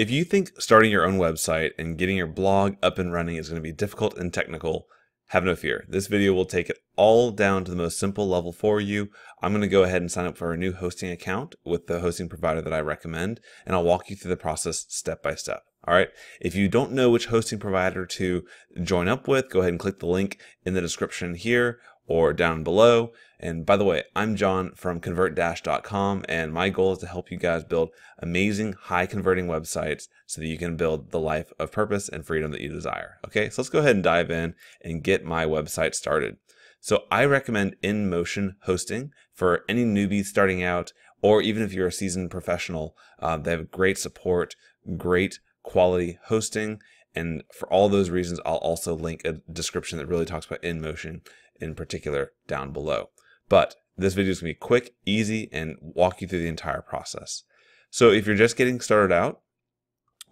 If you think starting your own website and getting your blog up and running is going to be difficult and technical, have no fear. This video will take it all down to the most simple level for you. I'm going to go ahead and sign up for a new hosting account with the hosting provider that I recommend, and I'll walk you through the process step by step. All right. If you don't know which hosting provider to join up with, go ahead and click the link in the description here or down below. And by the way, I'm John from convertdash.com, and my goal is to help you guys build amazing, high converting websites so that you can build the life of purpose and freedom that you desire. Okay, so let's go ahead and dive in and get my website started. So I recommend InMotion hosting for any newbie starting out, or even if you're a seasoned professional. Uh, they have great support, great quality hosting. And for all those reasons, I'll also link a description that really talks about InMotion in particular down below. But this video is going to be quick, easy, and walk you through the entire process. So if you're just getting started out,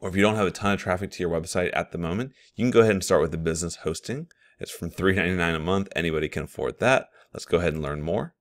or if you don't have a ton of traffic to your website at the moment, you can go ahead and start with the business hosting. It's from $3.99 a month. Anybody can afford that. Let's go ahead and learn more.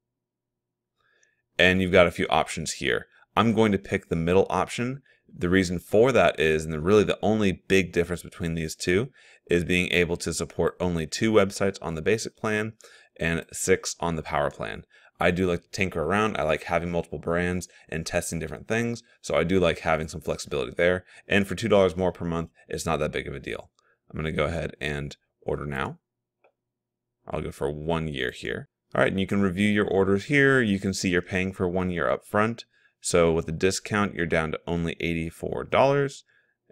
And you've got a few options here. I'm going to pick the middle option the reason for that is, and really the only big difference between these two, is being able to support only two websites on the basic plan and six on the power plan. I do like to tinker around. I like having multiple brands and testing different things. So I do like having some flexibility there. And for $2 more per month, it's not that big of a deal. I'm going to go ahead and order now. I'll go for one year here. All right, and you can review your orders here. You can see you're paying for one year up front. So with the discount, you're down to only $84.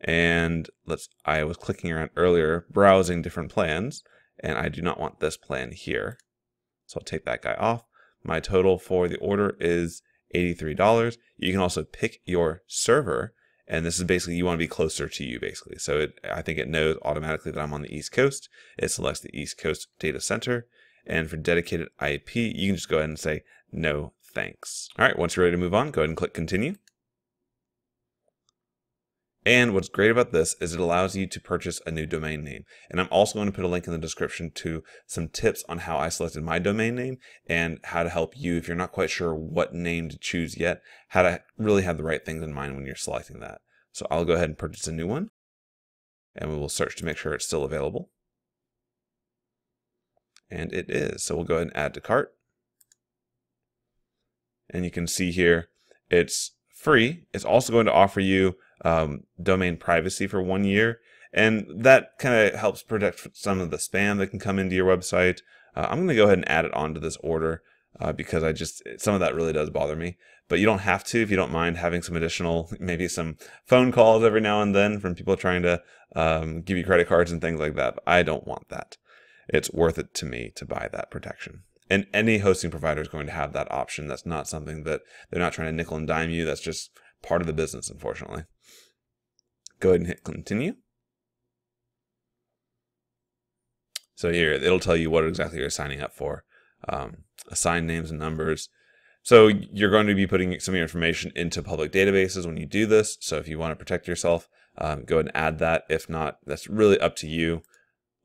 And let's, I was clicking around earlier, browsing different plans, and I do not want this plan here. So I'll take that guy off. My total for the order is $83. You can also pick your server, and this is basically you want to be closer to you basically. So it, I think it knows automatically that I'm on the East Coast. It selects the East Coast data center. And for dedicated IP, you can just go ahead and say no Thanks. All right, once you're ready to move on, go ahead and click continue. And what's great about this is it allows you to purchase a new domain name. And I'm also going to put a link in the description to some tips on how I selected my domain name and how to help you if you're not quite sure what name to choose yet, how to really have the right things in mind when you're selecting that. So I'll go ahead and purchase a new one and we will search to make sure it's still available. And it is. So we'll go ahead and add to cart. And you can see here, it's free. It's also going to offer you um, domain privacy for one year. And that kind of helps protect some of the spam that can come into your website. Uh, I'm going to go ahead and add it onto this order uh, because I just, some of that really does bother me. But you don't have to if you don't mind having some additional, maybe some phone calls every now and then from people trying to um, give you credit cards and things like that. I don't want that. It's worth it to me to buy that protection. And any hosting provider is going to have that option. That's not something that they're not trying to nickel and dime you. That's just part of the business, unfortunately. Go ahead and hit continue. So here, it'll tell you what exactly you're signing up for. Um, assign names and numbers. So you're going to be putting some of your information into public databases when you do this. So if you want to protect yourself, um, go ahead and add that. If not, that's really up to you.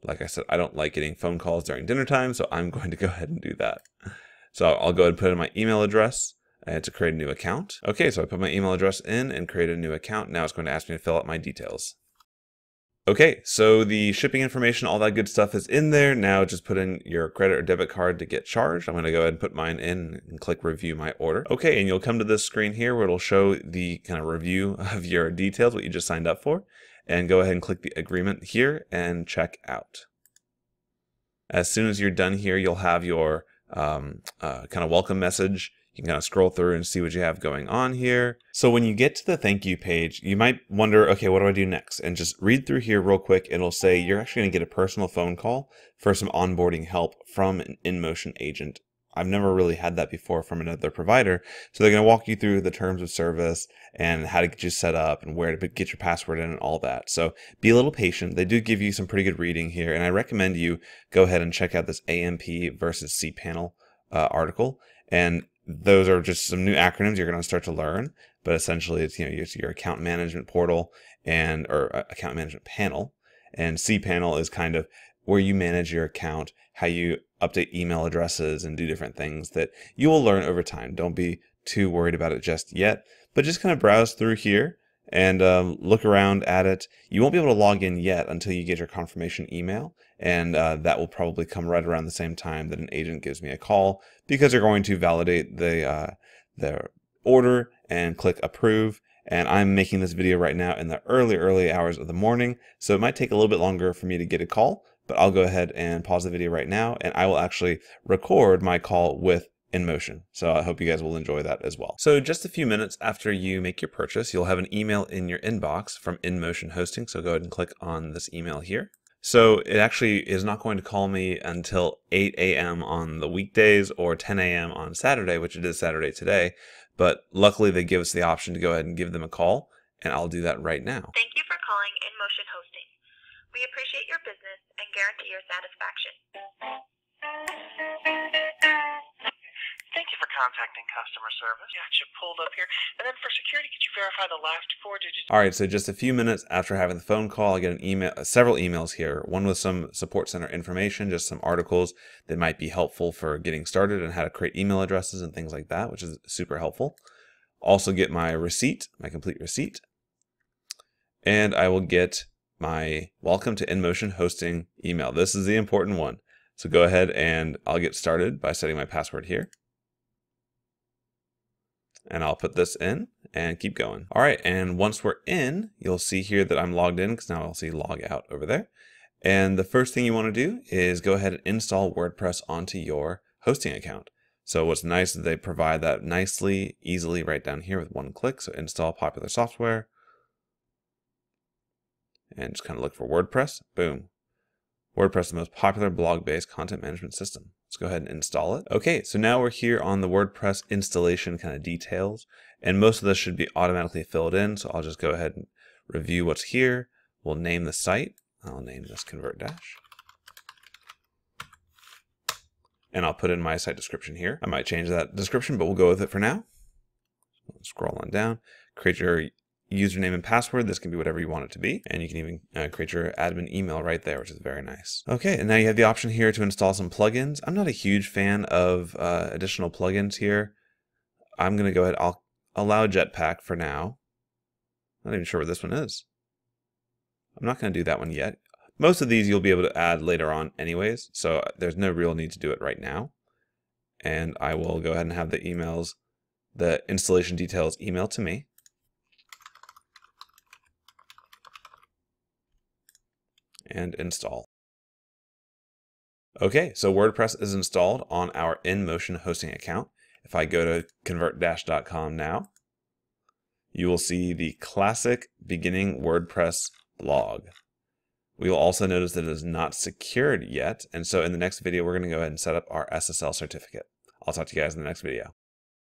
Like I said, I don't like getting phone calls during dinner time, so I'm going to go ahead and do that. So I'll go ahead and put in my email address uh, to create a new account. Okay, so I put my email address in and create a new account. Now it's going to ask me to fill out my details. Okay, so the shipping information, all that good stuff is in there. Now just put in your credit or debit card to get charged. I'm going to go ahead and put mine in and click review my order. Okay, and you'll come to this screen here where it'll show the kind of review of your details, what you just signed up for and go ahead and click the agreement here and check out. As soon as you're done here, you'll have your um, uh, kind of welcome message. You can kind of scroll through and see what you have going on here. So when you get to the thank you page, you might wonder, okay, what do I do next? And just read through here real quick. It'll say you're actually going to get a personal phone call for some onboarding help from an InMotion agent I've never really had that before from another provider. So they're going to walk you through the terms of service and how to get you set up and where to get your password in and all that. So be a little patient. They do give you some pretty good reading here. And I recommend you go ahead and check out this AMP versus cPanel uh, article. And those are just some new acronyms you're going to start to learn. But essentially, it's you know your, your account management portal and or uh, account management panel. And cPanel is kind of where you manage your account, how you update email addresses and do different things that you will learn over time. Don't be too worried about it just yet, but just kind of browse through here and um, look around at it. You won't be able to log in yet until you get your confirmation email, and uh, that will probably come right around the same time that an agent gives me a call because they're going to validate the uh, the order and click approve. And I'm making this video right now in the early, early hours of the morning, so it might take a little bit longer for me to get a call, but I'll go ahead and pause the video right now, and I will actually record my call with InMotion. So I hope you guys will enjoy that as well. So just a few minutes after you make your purchase, you'll have an email in your inbox from InMotion Hosting. So go ahead and click on this email here. So it actually is not going to call me until 8 a.m. on the weekdays or 10 a.m. on Saturday, which it is Saturday today. But luckily they give us the option to go ahead and give them a call, and I'll do that right now. Thank you for calling InMotion Hosting. We appreciate your business and guarantee your satisfaction. Thank you for contacting customer service. Got you pulled up here. And then for security, could you verify the last four digits? All right, so just a few minutes after having the phone call, I get an email, uh, several emails here. One with some support center information, just some articles that might be helpful for getting started and how to create email addresses and things like that, which is super helpful. Also get my receipt, my complete receipt. And I will get my welcome to InMotion hosting email. This is the important one. So go ahead and I'll get started by setting my password here and I'll put this in and keep going. All right, and once we're in, you'll see here that I'm logged in because now I'll see log out over there. And the first thing you want to do is go ahead and install WordPress onto your hosting account. So what's nice is they provide that nicely, easily right down here with one click. So install popular software and just kind of look for WordPress. Boom. WordPress is the most popular blog-based content management system. Let's go ahead and install it. Okay, so now we're here on the WordPress installation kind of details, and most of this should be automatically filled in, so I'll just go ahead and review what's here. We'll name the site. I'll name this Convert Dash. And I'll put in my site description here. I might change that description, but we'll go with it for now. Scroll on down. Create your username and password. This can be whatever you want it to be. And you can even uh, create your admin email right there, which is very nice. Okay, and now you have the option here to install some plugins. I'm not a huge fan of uh, additional plugins here. I'm going to go ahead, I'll allow Jetpack for now. Not even sure what this one is. I'm not going to do that one yet. Most of these you'll be able to add later on anyways, so there's no real need to do it right now. And I will go ahead and have the emails, the installation details emailed to me. And install. Okay, so WordPress is installed on our InMotion hosting account. If I go to convertdash.com now, you will see the classic beginning WordPress blog. We will also notice that it is not secured yet, and so in the next video, we're going to go ahead and set up our SSL certificate. I'll talk to you guys in the next video.